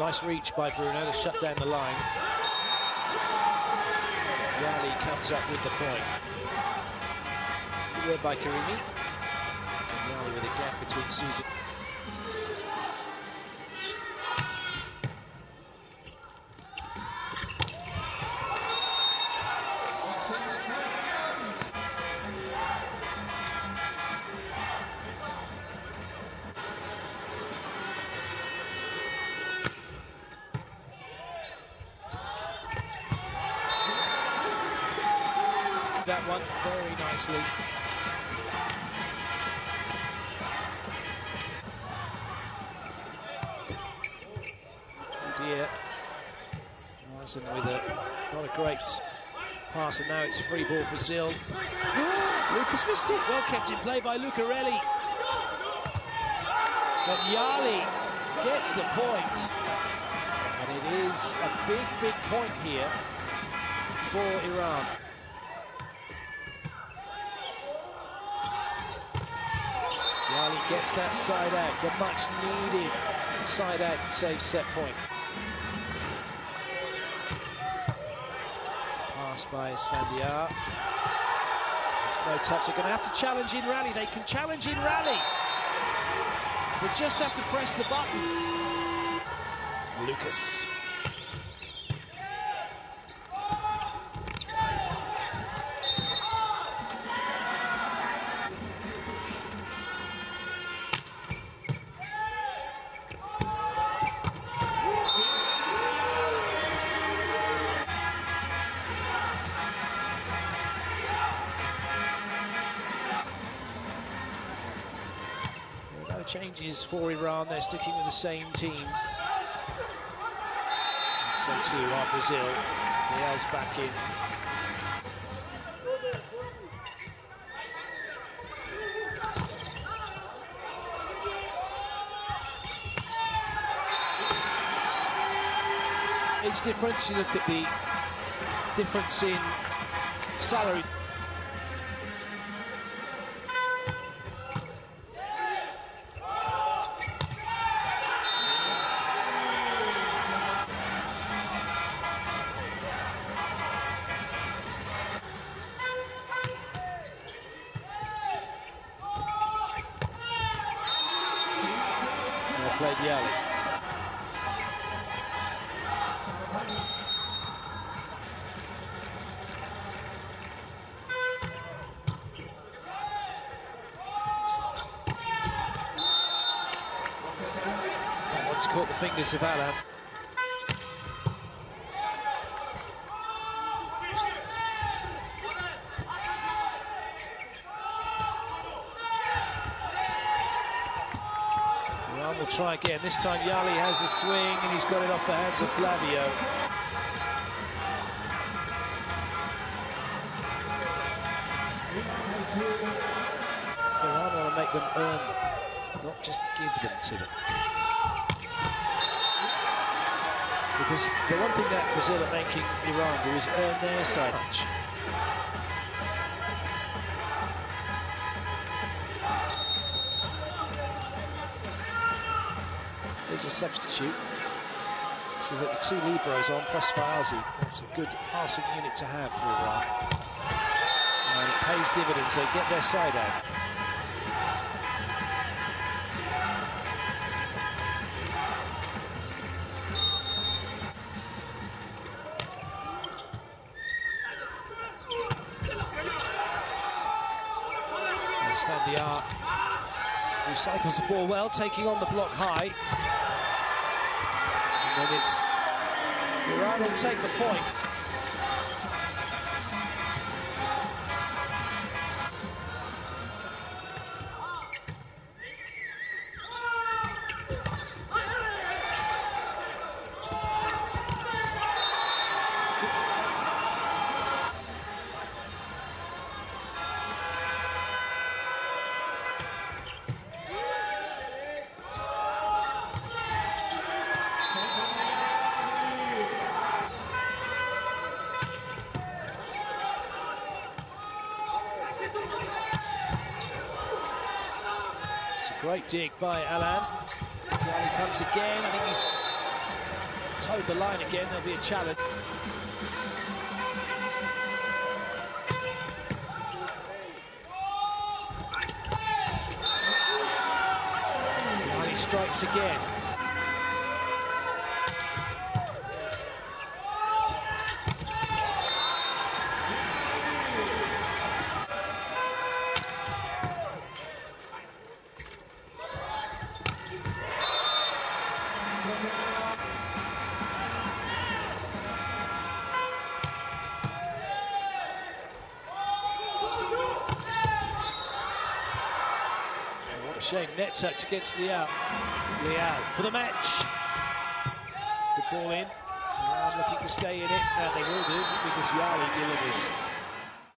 Nice reach by Bruno to shut down the line. Yali comes up with the point. Good work by Karimi. Yali with a gap between Susie. That one very nicely. Oh dear. Larson with a not a great pass, and now it's free ball Brazil. Lucas missed it. Well kept in play by Lucarelli. But Yali gets the point. And it is a big, big point here for Iran. Yali gets that side out, the much needed side out save set point. Pass by Svandiar. There's no touch. They're going to have to challenge in rally. They can challenge in rally. They just have to press the button. Lucas. No changes for Iran. They're sticking with the same team. So too are Brazil. Leal's back in. Age difference, you look at the difference in salary. Played Yali. That caught the fingers of Alan. Iran will try again. This time Yali has the swing and he's got it off the hands of Flavio. Iran want to make them earn them, not just give them to them. Because the one thing that Brazil are making Iran do is earn their side. There's a substitute. So that the two liberos on plus Fazi. That's a good passing unit to have for Iran. And it pays dividends. They get their side out. Recycles the ball well, taking on the block high. And it's Iran will take the point. Great dig by Alan. Yali comes again. I think he's towed the line again. There'll be a challenge. And he strikes again. Shame. Net touch against Leal. Leal for the match. Good ball in. Leal looking to stay in it. And they will do because Yali delivers.